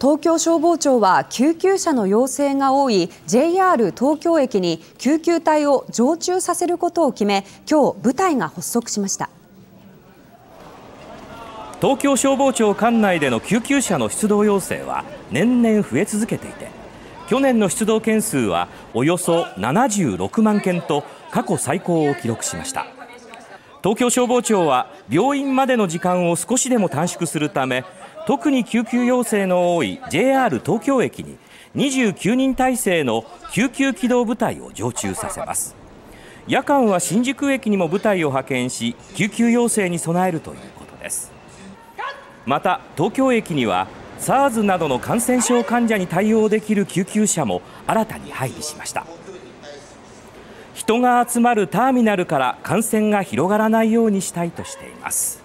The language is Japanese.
東京消防庁は救急車の要請が多い JR 東京駅に救急隊を常駐させることを決め今日部隊が発足しました。東京消防庁管内での救急車の出動要請は年々増え続けていて去年の出動件数はおよそ76万件と過去最高を記録しました。東京消防庁は病院までの時間を少しでも短縮するため特に救急要請の多い JR 東京駅に29人体制の救急機動部隊を常駐させます。夜間は新宿駅にも部隊を派遣し救急要請に備えるということです。また東京駅には SARS などの感染症患者に対応できる救急車も新たに配備しました。人が集まるターミナルから感染が広がらないようにしたいとしています。